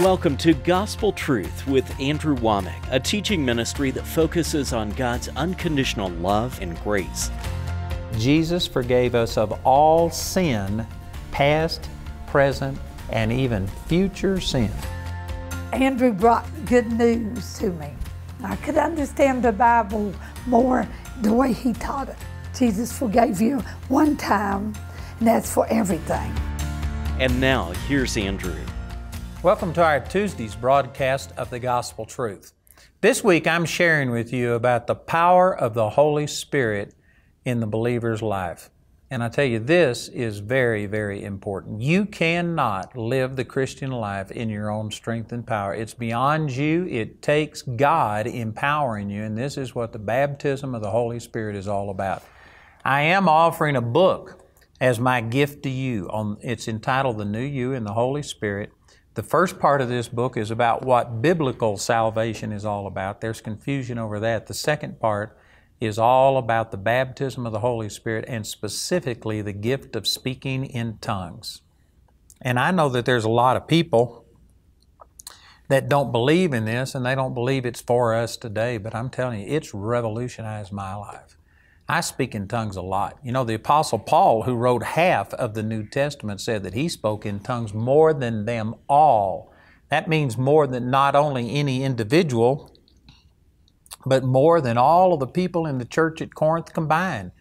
Welcome to Gospel Truth with Andrew Wommack, a teaching ministry that focuses on God's unconditional love and grace. Jesus forgave us of all sin, past, present, and even future sin. Andrew brought good news to me. I could understand the Bible more the way he taught it. Jesus forgave you one time, and that's for everything. And now, here's Andrew. Welcome to our Tuesday's broadcast of the Gospel Truth. This week I'm sharing with you about the power of the Holy Spirit in the believer's life. And I tell you, this is very, very important. You cannot live the Christian life in your own strength and power. It's beyond you. It takes God empowering you, and this is what the baptism of the Holy Spirit is all about. I am offering a book as my gift to you. On, it's entitled The New You in the Holy Spirit. The first part of this book is about what biblical salvation is all about. There's confusion over that. The second part is all about the baptism of the Holy Spirit and specifically the gift of speaking in tongues. And I know that there's a lot of people that don't believe in this and they don't believe it's for us today, but I'm telling you, it's revolutionized my life. I speak in tongues a lot. You know, the Apostle Paul, who wrote half of the New Testament, said that he spoke in tongues more than them all. That means more than not only any individual, but more than all of the people in the church at Corinth combined.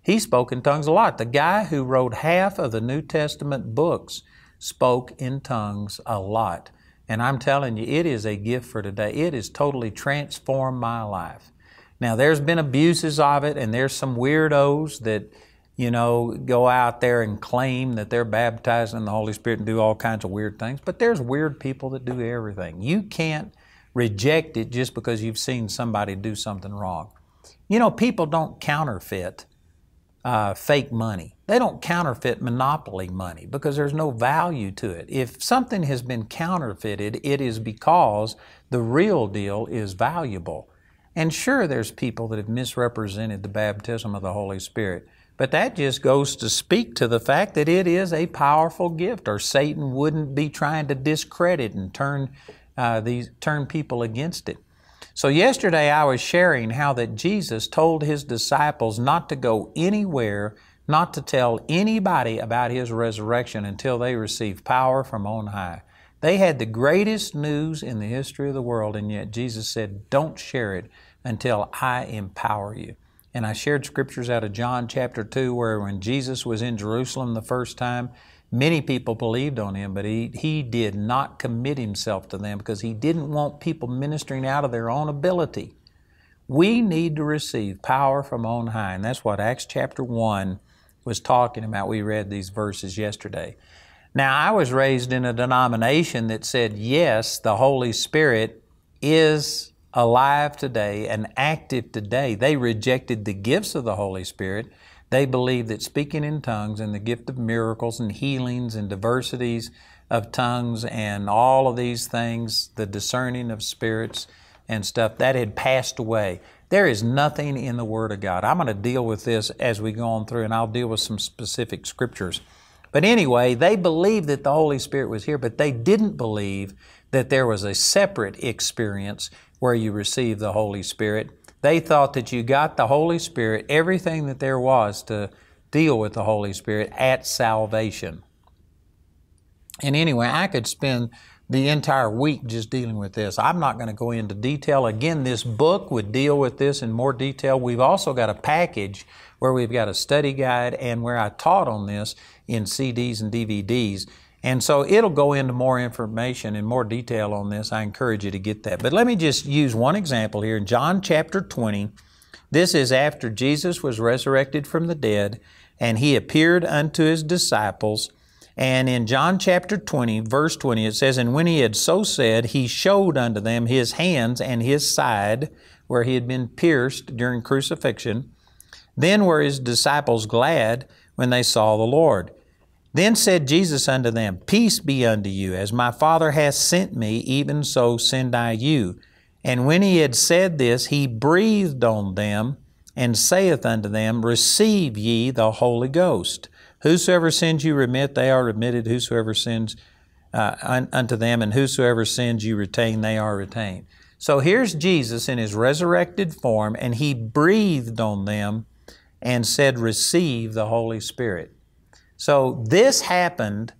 He spoke in tongues a lot. The guy who wrote half of the New Testament books spoke in tongues a lot. And I'm telling you, it is a gift for today. It has totally transformed my life. Now, there's been abuses of it, and there's some weirdos that, you know, go out there and claim that they're baptized in the Holy Spirit and do all kinds of weird things. But there's weird people that do everything. You can't reject it just because you've seen somebody do something wrong. You know, people don't counterfeit uh, fake money. They don't counterfeit monopoly money because there's no value to it. If something has been counterfeited, it is because the real deal is valuable. And sure, there's people that have misrepresented the baptism of the Holy Spirit. But that just goes to speak to the fact that it is a powerful gift, or Satan wouldn't be trying to discredit and turn, uh, these, turn people against it. So, yesterday I was sharing how that Jesus told His disciples not to go anywhere, not to tell anybody about His resurrection until they receive power from on high. They had the greatest news in the history of the world, and yet Jesus said, Don't share it until I empower you. And I shared scriptures out of John chapter 2 where when Jesus was in Jerusalem the first time, many people believed on him, but he, he did not commit himself to them because he didn't want people ministering out of their own ability. We need to receive power from on high, and that's what Acts chapter 1 was talking about. We read these verses yesterday. Now, I was raised in a denomination that said, yes, the Holy Spirit is alive today and active today. They rejected the gifts of the Holy Spirit. They believed that speaking in tongues and the gift of miracles and healings and diversities of tongues and all of these things, the discerning of spirits and stuff, that had passed away. There is nothing in the Word of God. I'm going to deal with this as we go on through, and I'll deal with some specific scriptures. But anyway, they believed that the Holy Spirit was here, but they didn't believe that there was a separate experience where you receive the Holy Spirit. They thought that you got the Holy Spirit, everything that there was to deal with the Holy Spirit at salvation. And anyway, I could spend the entire week just dealing with this. I'm not going to go into detail. Again, this book would deal with this in more detail. We've also got a package where we've got a study guide and where I taught on this in CDs and DVDs. And so it'll go into more information and more detail on this. I encourage you to get that. But let me just use one example here in John chapter 20. This is after Jesus was resurrected from the dead and he appeared unto his disciples. And in John chapter 20, verse 20, it says, And when he had so said, he showed unto them his hands and his side, where he had been pierced during crucifixion. Then were his disciples glad when they saw the Lord. Then said Jesus unto them, Peace be unto you. As my Father hath sent me, even so send I you. And when he had said this, he breathed on them and saith unto them, Receive ye the Holy Ghost. Whosoever sins you remit, they are remitted. Whosoever sins uh, un- unto them, and whosoever sins you retain, they are retained. So here's Jesus in his resurrected form, and he breathed on them and said, Receive the Holy Spirit. So this happened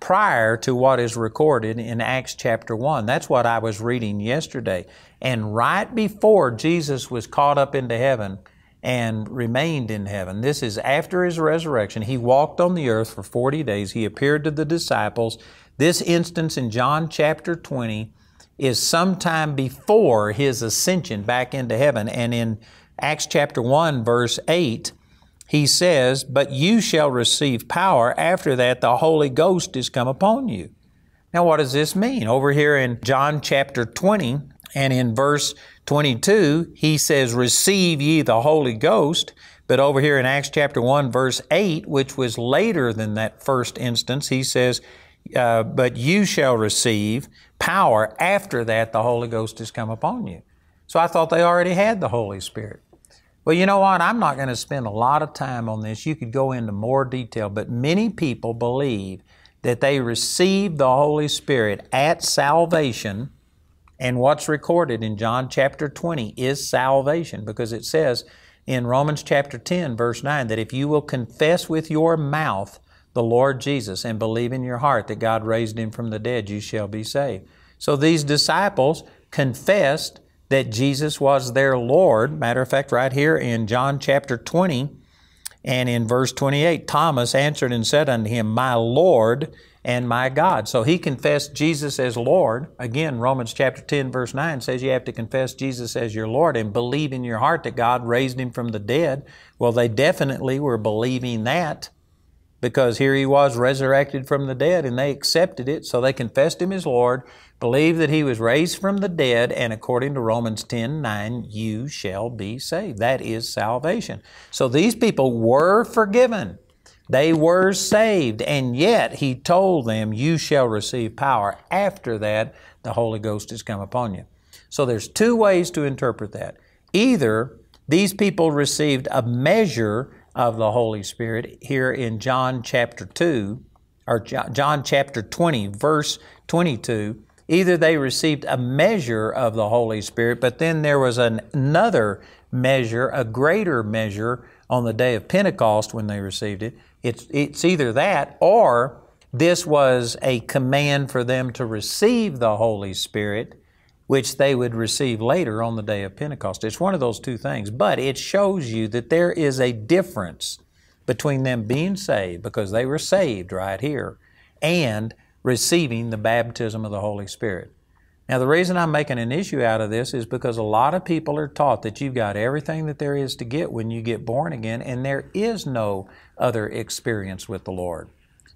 prior to what is recorded in Acts chapter 1. That's what I was reading yesterday. And right before Jesus was caught up into heaven and remained in heaven, this is after his resurrection. He walked on the earth for 40 days. He appeared to the disciples. This instance in John chapter 20 is sometime before his ascension back into heaven. And in Acts chapter 1, verse 8, he says, But you shall receive power. After that, the Holy Ghost is come upon you. Now, what does this mean? Over here in John chapter 20 and in verse 22, he says, Receive ye the Holy Ghost. But over here in Acts chapter 1, verse 8, which was later than that first instance, he says, uh, But you shall receive power. After that, the Holy Ghost has come upon you. So I thought they already had the Holy Spirit. Well, you know what? I'm not going to spend a lot of time on this. You could go into more detail, but many people believe that they received the Holy Spirit at salvation. And what's recorded in John chapter 20 is salvation because it says in Romans chapter 10, verse 9, that if you will confess with your mouth the Lord Jesus and believe in your heart that God raised him from the dead, you shall be saved. So these disciples confessed that Jesus was their Lord. Matter of fact, right here in John chapter 20 and in verse 28, Thomas answered and said unto him, My Lord and my God. So he confessed Jesus as Lord. Again, Romans chapter 10, verse 9 says you have to confess Jesus as your Lord and believe in your heart that God raised him from the dead. Well, they definitely were believing that because here he was resurrected from the dead and they accepted it. So they confessed him as Lord, believed that he was raised from the dead, and according to Romans 10 9, you shall be saved. That is salvation. So these people were forgiven. They were saved, and yet he told them, You shall receive power. After that, the Holy Ghost has come upon you. So there's two ways to interpret that. Either these people received a measure of the Holy Spirit here in John chapter 2, or John chapter 20, verse 22. Either they received a measure of the Holy Spirit, but then there was an, another measure, a greater measure on the day of Pentecost when they received it. It's, it's either that or this was a command for them to receive the Holy Spirit which they would receive later on the day of Pentecost. It's one of those two things, but it shows you that there is a difference between them being saved, because they were saved right here, and receiving the baptism of the Holy Spirit. Now, the reason I'm making an issue out of this is because a lot of people are taught that you've got everything that there is to get when you get born again, and there is no other experience with the Lord.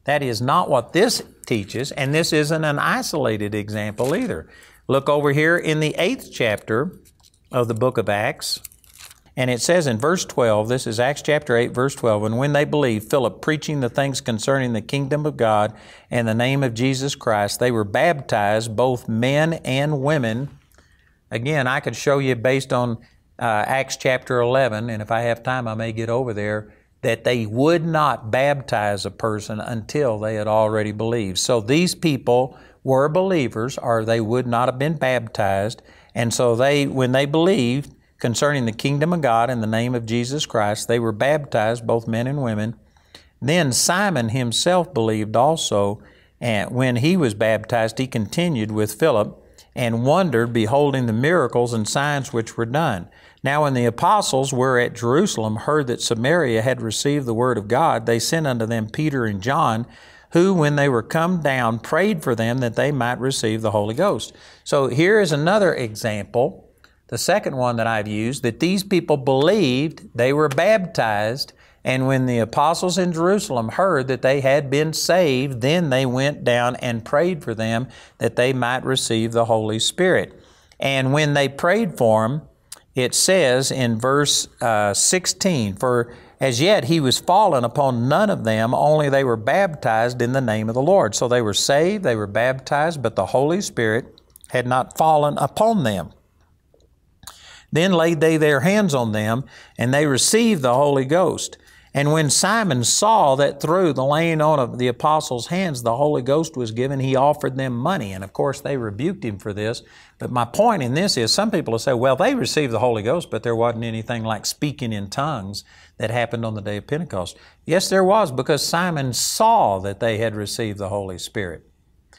That is not what this teaches, and this isn't an isolated example either. Look over here in the eighth chapter of the book of Acts. And it says in verse 12, this is Acts chapter 8, verse 12, and when they believed, Philip preaching the things concerning the kingdom of God and the name of Jesus Christ, they were baptized, both men and women. Again, I could show you based on uh, Acts chapter 11, and if I have time, I may get over there, that they would not baptize a person until they had already believed. So these people were believers or they would not have been baptized. And so they, when they believed concerning the kingdom of God in the name of Jesus Christ, they were baptized, both men and women. Then Simon himself believed also, and when he was baptized, he continued with Philip and wondered, beholding the miracles and signs which were done. Now, when the apostles were at Jerusalem, heard that Samaria had received the word of God, they sent unto them Peter and John who, when they were come down, prayed for them that they might receive the Holy Ghost. So here is another example, the second one that I've used, that these people believed, they were baptized, and when the apostles in Jerusalem heard that they had been saved, then they went down and prayed for them that they might receive the Holy Spirit. And when they prayed for them, it says in verse uh, 16, For as yet he was fallen upon none of them, only they were baptized in the name of the Lord. So they were saved, they were baptized, but the Holy Spirit had not fallen upon them. Then laid they their hands on them, and they received the Holy Ghost. And when Simon saw that through the laying on of the apostles' hands the Holy Ghost was given, he offered them money. And of course, they rebuked him for this. But my point in this is some people will say, well, they received the Holy Ghost, but there wasn't anything like speaking in tongues that happened on the day of Pentecost. Yes, there was, because Simon saw that they had received the Holy Spirit.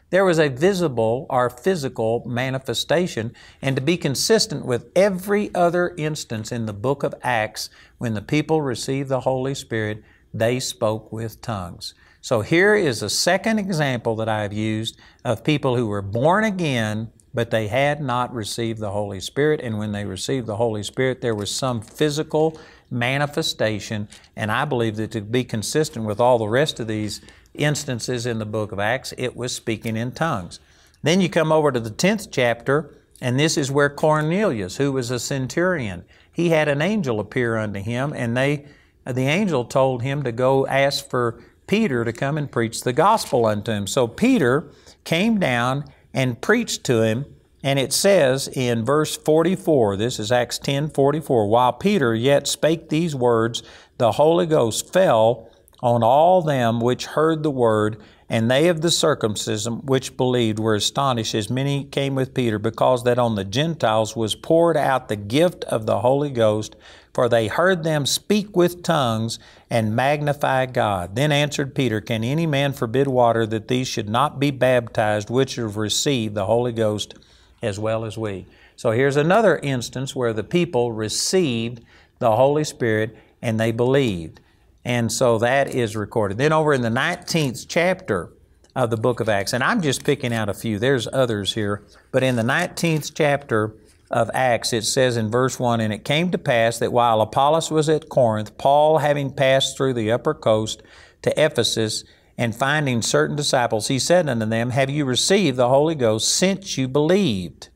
There was a visible or physical manifestation, and to be consistent with every other instance in the book of Acts, when the people received the Holy Spirit, they spoke with tongues. So here is a second example that I've used of people who were born again, but they had not received the Holy Spirit. And when they received the Holy Spirit, there was some physical manifestation. And I believe that to be consistent with all the rest of these instances in the book of Acts, it was speaking in tongues. Then you come over to the 10th chapter, and this is where Cornelius, who was a centurion, he had an angel appear unto him, and they, the angel told him to go ask for Peter to come and preach the gospel unto him. So Peter came down and preached to him, and it says in verse 44, this is Acts 10 44, while Peter yet spake these words, the Holy Ghost fell on all them which heard the word, and they of the circumcision which believed were astonished as many came with Peter, because that on the Gentiles was poured out the gift of the Holy Ghost, for they heard them speak with tongues and magnify God. Then answered Peter, Can any man forbid water that these should not be baptized, which have received the Holy Ghost as well as we? So here's another instance where the people received the Holy Spirit and they believed. And so that is recorded. Then over in the 19th chapter of the book of Acts, and I'm just picking out a few, there's others here, but in the 19th chapter of Acts, it says in verse 1 And it came to pass that while Apollos was at Corinth, Paul, having passed through the upper coast to Ephesus, and finding certain disciples, he said unto them, Have you received the Holy Ghost since you believed?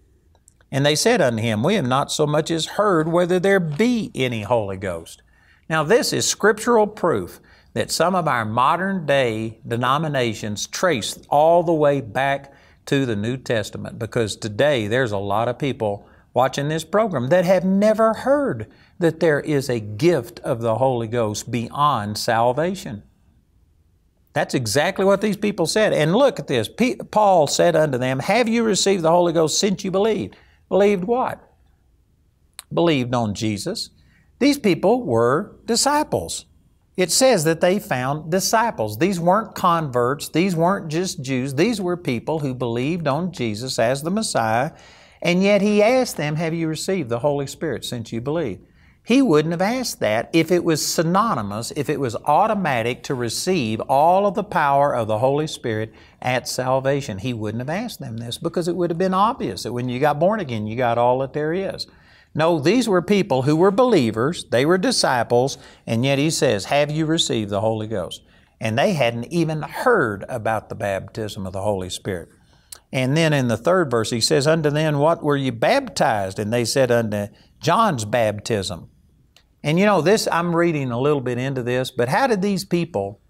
And they said unto him, We have not so much as heard whether there be any Holy Ghost. Now, this is scriptural proof that some of our modern day denominations trace all the way back to the New Testament because today there's a lot of people watching this program that have never heard that there is a gift of the Holy Ghost beyond salvation. That's exactly what these people said. And look at this. Paul said unto them, Have you received the Holy Ghost since you believed? Believed what? Believed on Jesus these people were disciples. It says that they found disciples. These weren't converts, these weren't just Jews, these were people who believed on Jesus as the Messiah, and yet He asked them, Have you received the Holy Spirit since you believe? He wouldn't have asked that if it was synonymous, if it was automatic to receive all of the power of the Holy Spirit at salvation. He wouldn't have asked them this because it would have been obvious that when you got born again, you got all that there is. No, these were people who were believers, they were disciples, and yet he says, Have you received the Holy Ghost? And they hadn't even heard about the baptism of the Holy Spirit. And then in the third verse, he says, Unto then, what were you baptized? And they said, Unto John's baptism. And you know, this, I'm reading a little bit into this, but how did these people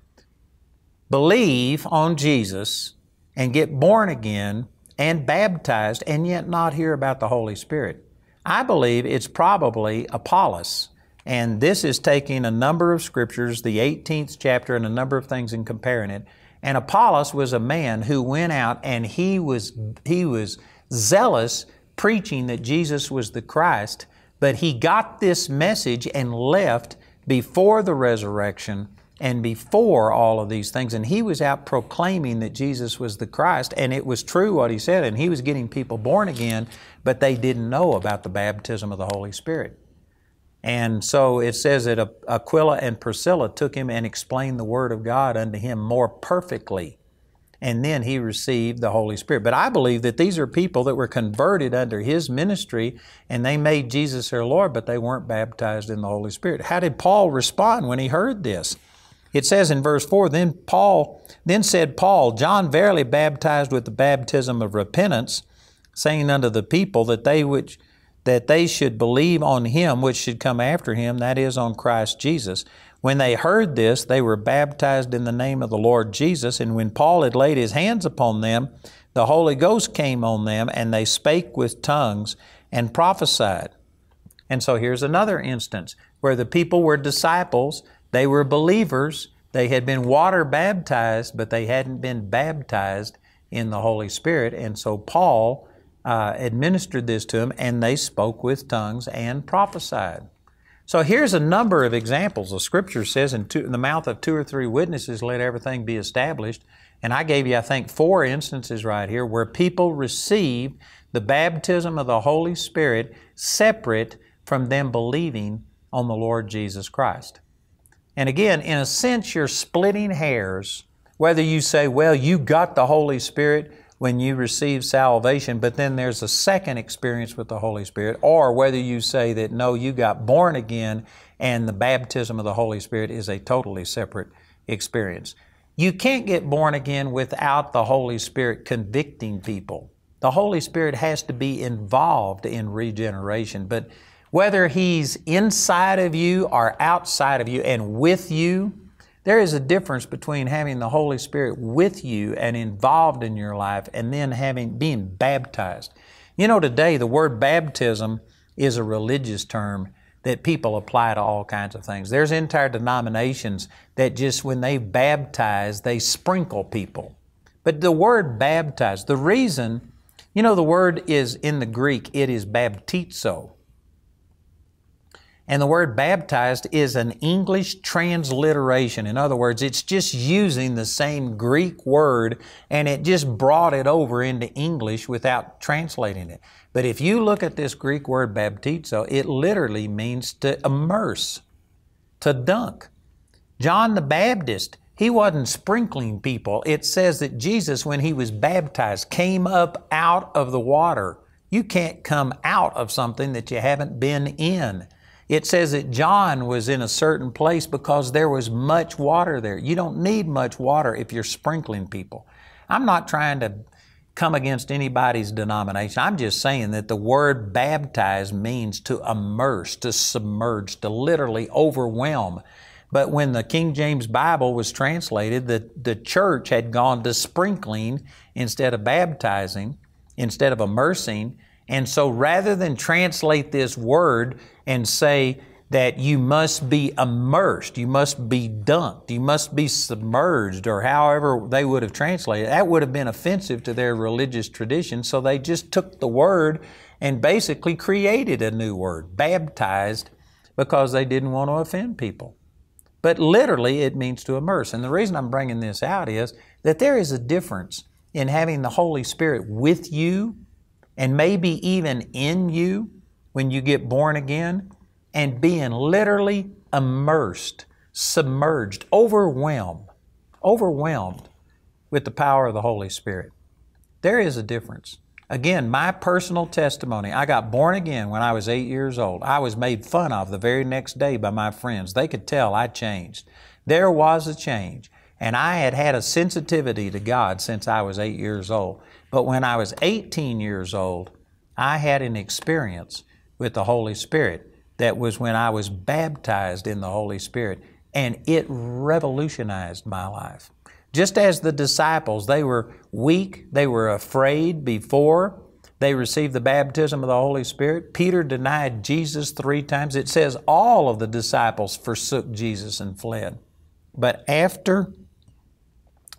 believe on Jesus and get born again and baptized and yet not hear about the Holy Spirit? I believe it's probably Apollos. And this is taking a number of scriptures, the 18th chapter, and a number of things and comparing it. And Apollos was a man who went out and he was, he was zealous preaching that Jesus was the Christ, but he got this message and left before the resurrection and before all of these things. And he was out proclaiming that Jesus was the Christ, and it was true what he said, and he was getting people born again, but they didn't know about the baptism of the Holy Spirit. And so it says that Aquila and Priscilla took him and explained the Word of God unto him more perfectly. And then he received the Holy Spirit. But I believe that these are people that were converted under his ministry and they made Jesus their Lord, but they weren't baptized in the Holy Spirit. How did Paul respond when he heard this? It says in verse 4, then Paul, then said Paul, John verily baptized with the baptism of repentance, saying unto the people that they which that they should believe on him which should come after him, that is, on Christ Jesus. When they heard this, they were baptized in the name of the Lord Jesus. And when Paul had laid his hands upon them, the Holy Ghost came on them, and they spake with tongues and prophesied. And so here's another instance where the people were disciples They were believers. They had been water baptized, but they hadn't been baptized in the Holy Spirit. And so Paul uh, administered this to them, and they spoke with tongues and prophesied. So here's a number of examples. The Scripture says, in, two, in the mouth of two or three witnesses, let everything be established. And I gave you, I think, four instances right here where people received the baptism of the Holy Spirit separate from them believing on the Lord Jesus Christ. And again, in a sense, you're splitting hairs, whether you say, well, you got the Holy Spirit when you receive salvation, but then there's a second experience with the Holy Spirit, or whether you say that no, you got born again and the baptism of the Holy Spirit is a totally separate experience. You can't get born again without the Holy Spirit convicting people. The Holy Spirit has to be involved in regeneration, but whether He's inside of you or outside of you and with you, there is a difference between having the Holy Spirit with you and involved in your life and then having being baptized. You know, today the word baptism is a religious term that people apply to all kinds of things. There's entire denominations that just when they baptize, they sprinkle people. But the word baptize, the reason, you know, the word is in the Greek, it is baptizo. And the word baptized is an English transliteration. In other words, it's just using the same Greek word and it just brought it over into English without translating it. But if you look at this Greek word baptizo, it literally means to immerse, to dunk. John the Baptist, he wasn't sprinkling people. It says that Jesus, when he was baptized, came up out of the water. You can't come out of something that you haven't been in. It says that John was in a certain place because there was much water there. You don't need much water if you're sprinkling people. I'm not trying to come against anybody's denomination. I'm just saying that the word baptize means to immerse, to submerge, to literally overwhelm. But when the King James Bible was translated, the, the church had gone to sprinkling instead of baptizing, instead of immersing. And so rather than translate this word and say that you must be immersed, you must be dunked, you must be submerged, or however they would have translated, that would have been offensive to their religious tradition. So they just took the word and basically created a new word, baptized, because they didn't want to offend people. But literally, it means to immerse. And the reason I'm bringing this out is that there is a difference in having the Holy Spirit with you and maybe even in you when you get born again and being literally immersed, submerged, overwhelmed, overwhelmed with the power of the Holy Spirit. There is a difference. Again, my personal testimony I got born again when I was eight years old. I was made fun of the very next day by my friends. They could tell I changed. There was a change. And I had had a sensitivity to God since I was eight years old. But when I was 18 years old, I had an experience with the Holy Spirit that was when I was baptized in the Holy Spirit, and it revolutionized my life. Just as the disciples, they were weak, they were afraid before they received the baptism of the Holy Spirit. Peter denied Jesus three times. It says all of the disciples forsook Jesus and fled. But after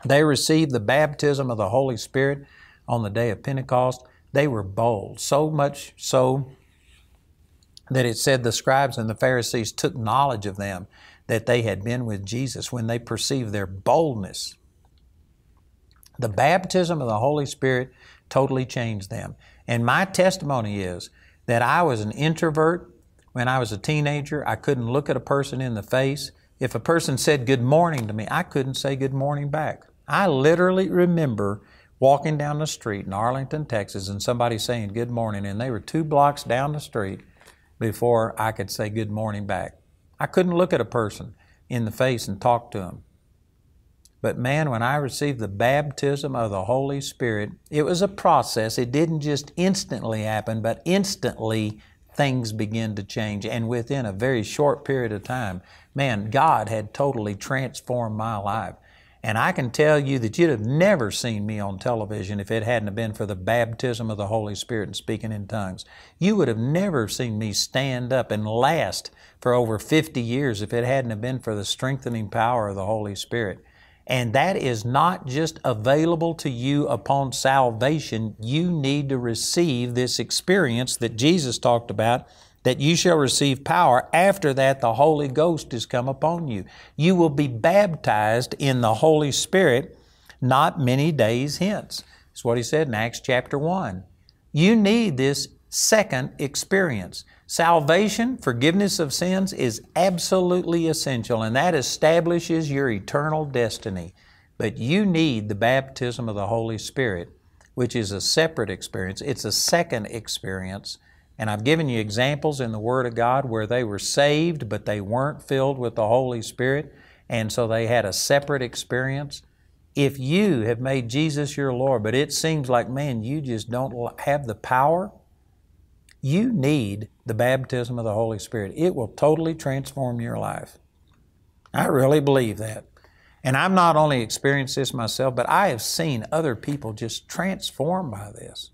they received the baptism of the Holy Spirit, on the day of Pentecost, they were bold, so much so that it said the scribes and the Pharisees took knowledge of them that they had been with Jesus when they perceived their boldness. The baptism of the Holy Spirit totally changed them. And my testimony is that I was an introvert when I was a teenager. I couldn't look at a person in the face. If a person said good morning to me, I couldn't say good morning back. I literally remember walking down the street in Arlington, Texas, and somebody saying good morning, and they were two blocks down the street before I could say good morning back. I couldn't look at a person in the face and talk to them. But man, when I received the baptism of the Holy Spirit, it was a process. It didn't just instantly happen, but instantly things began to change. And within a very short period of time, man, God had totally transformed my life. And I can tell you that you'd have never seen me on television if it hadn't been for the baptism of the Holy Spirit and speaking in tongues. You would have never seen me stand up and last for over 50 years if it hadn't been for the strengthening power of the Holy Spirit. And that is not just available to you upon salvation. You need to receive this experience that Jesus talked about that you shall receive power. After that, the Holy Ghost is come upon you. You will be baptized in the Holy Spirit not many days hence. That's what he said in Acts chapter 1. You need this second experience. Salvation, forgiveness of sins is absolutely essential, and that establishes your eternal destiny. But you need the baptism of the Holy Spirit, which is a separate experience. It's a second experience and I've given you examples in the Word of God where they were saved, but they weren't filled with the Holy Spirit, and so they had a separate experience. If you have made Jesus your Lord, but it seems like, man, you just don't have the power, you need the baptism of the Holy Spirit. It will totally transform your life. I really believe that. And I've not only experienced this myself, but I have seen other people just transformed by this.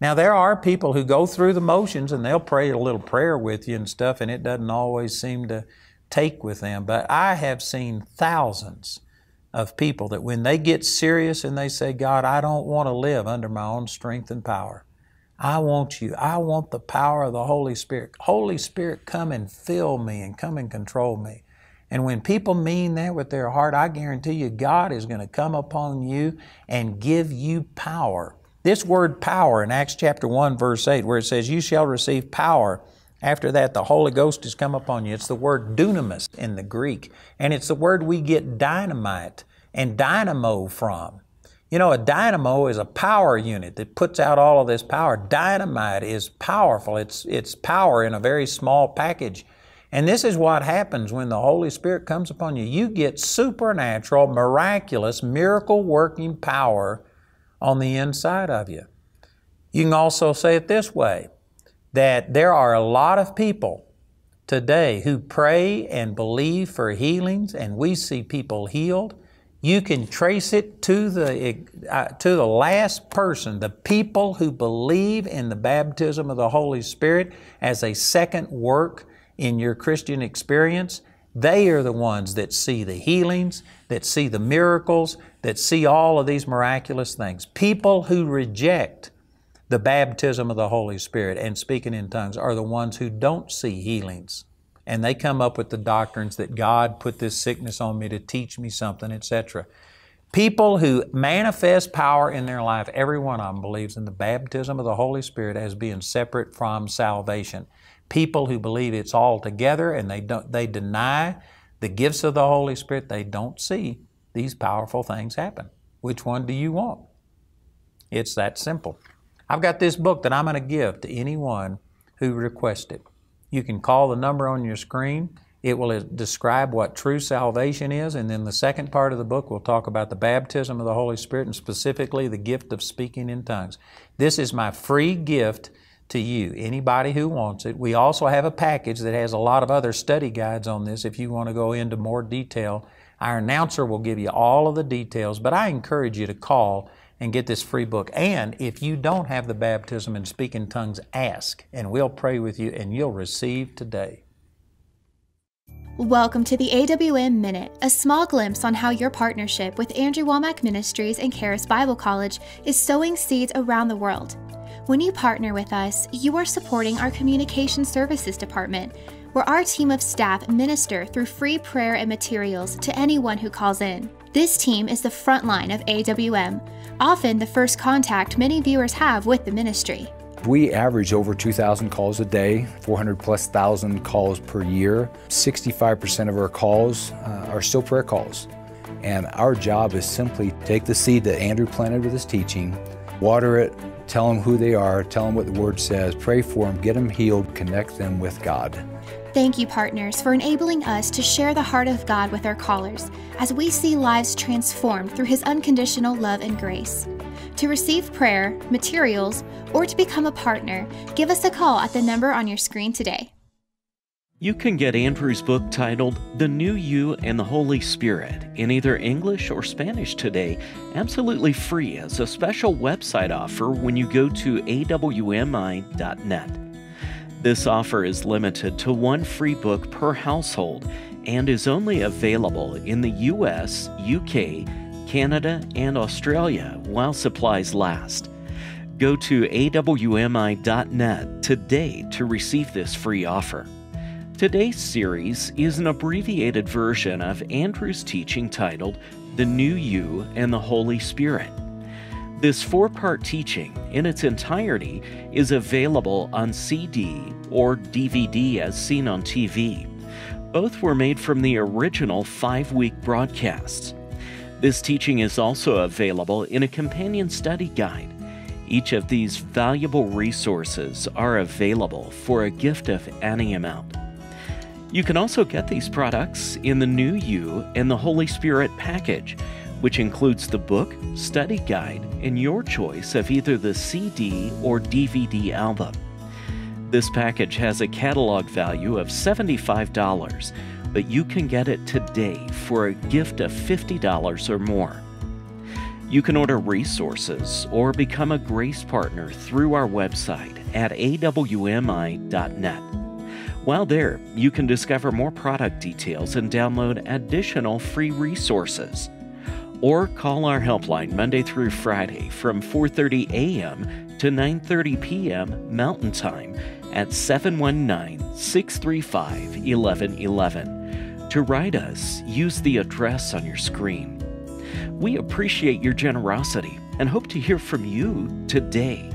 Now, there are people who go through the motions and they'll pray a little prayer with you and stuff, and it doesn't always seem to take with them. But I have seen thousands of people that when they get serious and they say, God, I don't want to live under my own strength and power. I want you. I want the power of the Holy Spirit. Holy Spirit, come and fill me and come and control me. And when people mean that with their heart, I guarantee you God is going to come upon you and give you power this word power in Acts chapter 1, verse 8, where it says, You shall receive power. After that, the Holy Ghost has come upon you. It's the word dunamis in the Greek, and it's the word we get dynamite and dynamo from. You know, a dynamo is a power unit that puts out all of this power. Dynamite is powerful, it's, it's power in a very small package. And this is what happens when the Holy Spirit comes upon you. You get supernatural, miraculous, miracle working power on the inside of you. You can also say it this way that there are a lot of people today who pray and believe for healings, and we see people healed. You can trace it to the, uh, to the last person, the people who believe in the baptism of the Holy Spirit as a second work in your Christian experience. They are the ones that see the healings, that see the miracles, that see all of these miraculous things. People who reject the baptism of the Holy Spirit and speaking in tongues are the ones who don't see healings. And they come up with the doctrines that God put this sickness on me to teach me something, etc. People who manifest power in their life, every one of them believes in the baptism of the Holy Spirit as being separate from salvation. People who believe it's all together and they don't they deny the gifts of the Holy Spirit, they don't see these powerful things happen. Which one do you want? It's that simple. I've got this book that I'm going to give to anyone who requests it. You can call the number on your screen. It will uh, describe what true salvation is, and then the second part of the book will talk about the baptism of the Holy Spirit and specifically the gift of speaking in tongues. This is my free gift to you, anybody who wants it. We also have a package that has a lot of other study guides on this if you want to go into more detail our announcer will give you all of the details, but I encourage you to call and get this free book. And if you don't have the baptism and speak in tongues, ask, and we'll pray with you, and you'll receive today. Welcome to the AWM Minute, a small glimpse on how your partnership with Andrew Wommack Ministries and Charis Bible College is sowing seeds around the world. When you partner with us, you are supporting our Communication Services Department where our team of staff minister through free prayer and materials to anyone who calls in. This team is the front line of AWM, often the first contact many viewers have with the ministry. We average over 2,000 calls a day, 400 plus thousand calls per year. 65% of our calls uh, are still prayer calls. And our job is simply take the seed that Andrew planted with his teaching, water it, tell them who they are, tell them what the Word says, pray for them, get them healed, connect them with God. Thank you, partners, for enabling us to share the heart of God with our callers as we see lives transformed through His unconditional love and grace. To receive prayer, materials, or to become a partner, give us a call at the number on your screen today. You can get Andrew's book titled The New You and the Holy Spirit in either English or Spanish today, absolutely free as a special website offer when you go to awmi.net. This offer is limited to one free book per household and is only available in the US, UK, Canada, and Australia while supplies last. Go to awmi.net today to receive this free offer. Today's series is an abbreviated version of Andrew's teaching titled The New You and the Holy Spirit. This four part teaching, in its entirety, is available on CD or DVD as seen on TV. Both were made from the original five week broadcasts. This teaching is also available in a companion study guide. Each of these valuable resources are available for a gift of any amount. You can also get these products in the New You and the Holy Spirit package, which includes the book, study guide, and your choice of either the CD or DVD album. This package has a catalog value of $75, but you can get it today for a gift of $50 or more. You can order resources or become a grace partner through our website at awmi.net. While there, you can discover more product details and download additional free resources. Or call our helpline Monday through Friday from 4:30 a.m. to 9:30 p.m. Mountain Time at 719-635-1111. To write us, use the address on your screen. We appreciate your generosity and hope to hear from you today.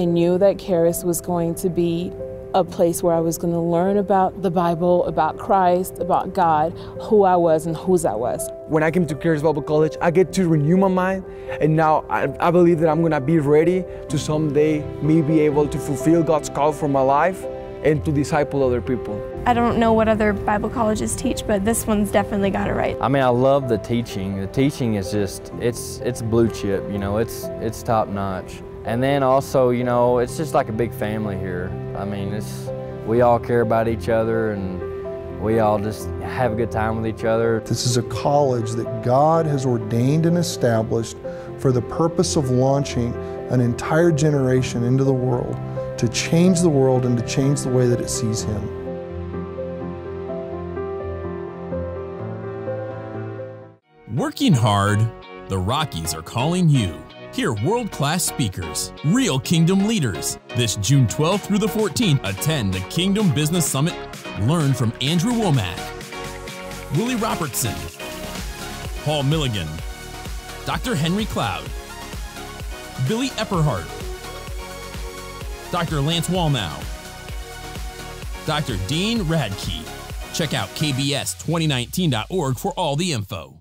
I knew that Charis was going to be a place where I was going to learn about the Bible, about Christ, about God, who I was and whose I was. When I came to Charis Bible College, I get to renew my mind, and now I, I believe that I'm going to be ready to someday me be able to fulfill God's call for my life and to disciple other people. I don't know what other Bible colleges teach, but this one's definitely got it right. I mean, I love the teaching. The teaching is just, it's, it's blue chip, you know, it's, it's top notch. And then also, you know, it's just like a big family here. I mean, it's, we all care about each other and we all just have a good time with each other. This is a college that God has ordained and established for the purpose of launching an entire generation into the world to change the world and to change the way that it sees Him. Working hard, the Rockies are calling you. Hear world class speakers, real kingdom leaders. This June 12th through the 14th, attend the Kingdom Business Summit. Learn from Andrew Wommack, Willie Robertson, Paul Milligan, Dr. Henry Cloud, Billy Epperhart, Dr. Lance Wallnau, Dr. Dean Radke. Check out kbs2019.org for all the info.